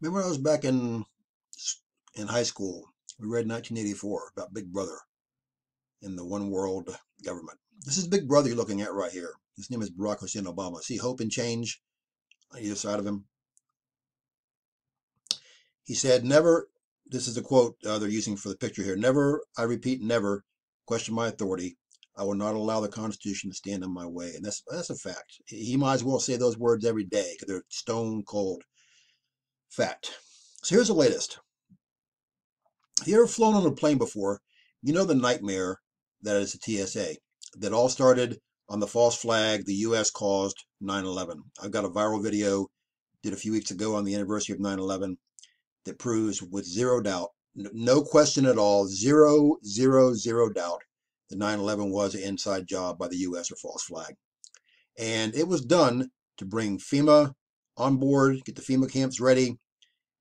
Remember I was back in in high school? We read 1984 about Big Brother in the one world government. This is Big Brother you're looking at right here. His name is Barack Hussein Obama. See hope and change on either side of him. He said, "Never." This is a quote uh, they're using for the picture here. Never, I repeat, never question my authority. I will not allow the Constitution to stand in my way, and that's that's a fact. He might as well say those words every day because they're stone cold fact. So here's the latest. If you ever flown on a plane before, you know the nightmare that is the TSA. That all started on the false flag the U.S. caused 9/11. I've got a viral video did a few weeks ago on the anniversary of 9/11 that proves with zero doubt, no question at all, zero zero zero doubt that 9/11 was an inside job by the U.S. or false flag, and it was done to bring FEMA on board, get the FEMA camps ready,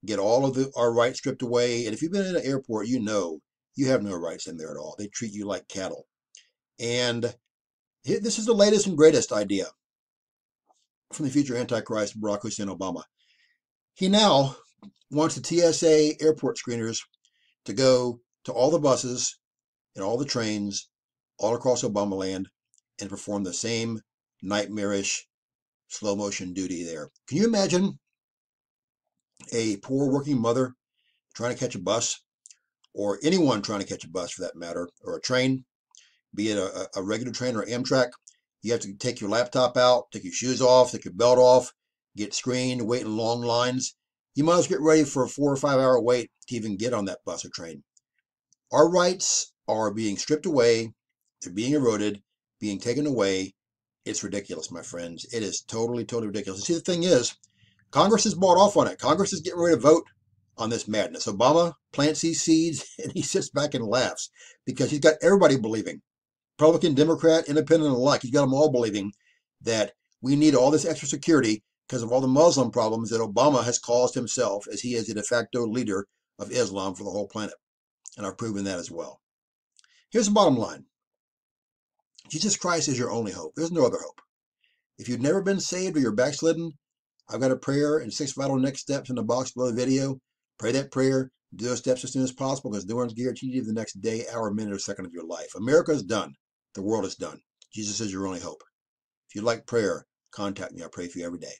get all of the, our rights stripped away. And if you've been in an airport, you know you have no rights in there at all. They treat you like cattle. And this is the latest and greatest idea from the future Antichrist, Barack Hussein Obama. He now wants the TSA airport screeners to go to all the buses and all the trains all across Obama land and perform the same nightmarish slow motion duty there. Can you imagine a poor working mother trying to catch a bus, or anyone trying to catch a bus for that matter, or a train, be it a, a regular train or Amtrak, you have to take your laptop out, take your shoes off, take your belt off, get screened, wait in long lines. You well get ready for a four or five hour wait to even get on that bus or train. Our rights are being stripped away, they're being eroded, being taken away. It's ridiculous, my friends. It is totally, totally ridiculous. And see, the thing is, Congress has bought off on it. Congress is getting ready to vote on this madness. Obama plants these seeds and he sits back and laughs because he's got everybody believing Republican, Democrat, Independent, alike. He's got them all believing that we need all this extra security because of all the Muslim problems that Obama has caused himself as he is the de facto leader of Islam for the whole planet. And I've proven that as well. Here's the bottom line Jesus Christ is your only hope. There's no other hope. If you've never been saved or you're backslidden, I've got a prayer and six vital next steps in the box below the video. Pray that prayer. Do those steps as soon as possible because no one's guaranteed you the next day, hour, minute, or second of your life. America is done. The world is done. Jesus is your only hope. If you'd like prayer, contact me. I pray for you every day.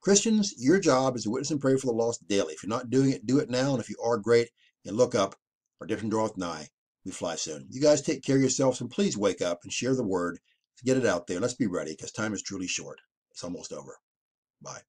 Christians, your job is to witness and pray for the lost daily. If you're not doing it, do it now. And if you are great, and look up, our different draweth nigh. We fly soon. You guys take care of yourselves and please wake up and share the word. Get it out there. Let's be ready because time is truly short. It's almost over. Bye.